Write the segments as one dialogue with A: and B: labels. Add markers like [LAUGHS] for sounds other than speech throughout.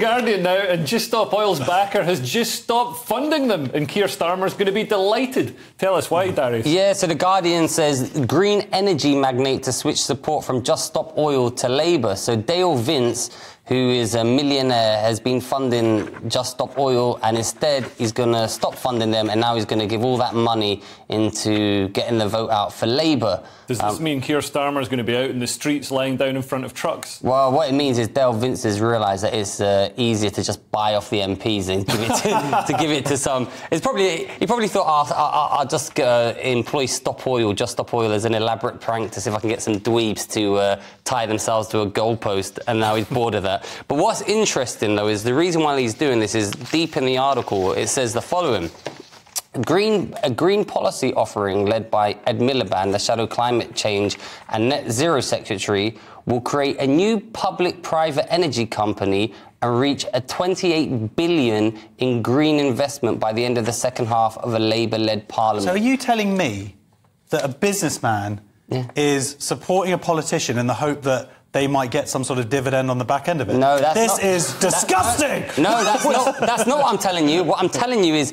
A: Guardian now, and Just Stop Oil's backer has just stopped funding them, and Keir Starmer's going to be delighted. Tell us why, Darius.
B: Yeah, so the Guardian says green energy magnate to switch support from Just Stop Oil to Labour. So Dale Vince who is a millionaire, has been funding Just Stop Oil, and instead he's going to stop funding them, and now he's going to give all that money into getting the vote out for Labour.
A: Does this um, mean Keir Starmer is going to be out in the streets lying down in front of trucks?
B: Well, what it means is Dale Vince has realised that it's uh, easier to just buy off the MPs and give it to, [LAUGHS] to give it to some. It's probably he probably thought oh, I'll, I'll, just uh, employ Stop Oil, Just Stop Oil as an elaborate prank to see if I can get some dweebs to uh, tie themselves to a goalpost, and now he's bored of that. But what's interesting, though, is the reason why he's doing this is deep in the article. It says the following. Green, a green policy offering led by Ed Miliband, the Shadow Climate Change and Net Zero Secretary, will create a new public-private energy company and reach a 28 billion in green investment by the end of the second half of a Labour-led parliament.
C: So are you telling me that a businessman yeah. is supporting a politician in the hope that they might get some sort of dividend on the back end of it.
B: No, that's
C: this
B: not,
C: is disgusting.
B: That, no, that's not. That's not what I'm telling you. What I'm telling you is,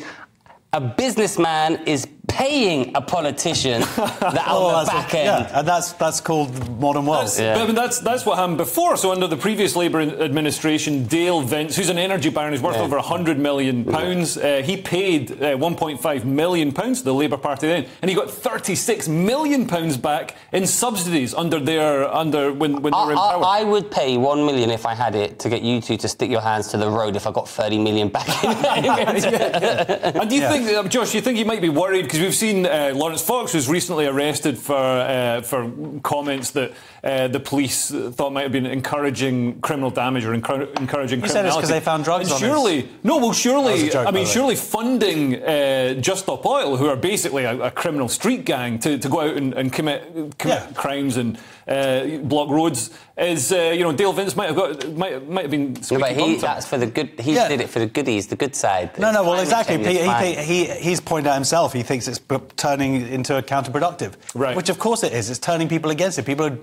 B: a businessman is paying a politician [LAUGHS] that oh, on the back a, end.
C: Yeah, and that's that's called modern world.
A: That's, yeah. that's that's what happened before. So under the previous Labour administration, Dale Vince, who's an energy baron, who's worth yeah. over 100 million pounds, uh, he paid uh, 1.5 million pounds to the Labour Party then, and he got 36 million pounds back in subsidies under their under when when they were in power.
B: I, I would pay one million if I had it to get you two to stick your hands to the road if I got 30 million back. [LAUGHS] [LAUGHS]
A: and do you think, uh, Josh? You think you might be worried because we've seen uh, Laurence Fox was recently arrested for uh, for comments that uh, the police thought might have been encouraging criminal damage or encouraging
C: you
A: criminality.
C: said it's because they found drugs.
A: And surely, no, well, surely, joke, I mean, surely funding uh, Just Stop Oil, who are basically a, a criminal street gang, to, to go out and, and commit commit yeah. crimes and uh, block roads is uh, you know Dale Vince might have got might, might have been.
B: No, but he that's for the good. He yeah. did it for the goodies, the good side.
C: No, no, well, exactly. He, he, he, he's pointed out himself. He thinks it's turning into a counterproductive.
A: Right.
C: Which of course it is. It's turning people against it. People are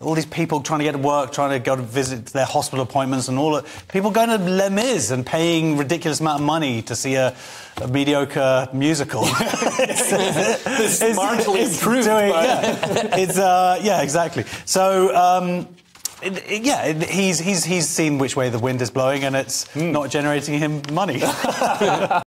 C: all these people trying to get to work, trying to go to visit their hospital appointments, and all that. People going to Les Mis and paying ridiculous amount of money to see a, a mediocre musical.
A: it's, [LAUGHS] it's, it's, marginally it's improved.
C: Doing, yeah, it's uh, yeah, exactly. So. Um, it, it, yeah, it, he's, he's, he's seen which way the wind is blowing and it's mm. not generating him money. [LAUGHS]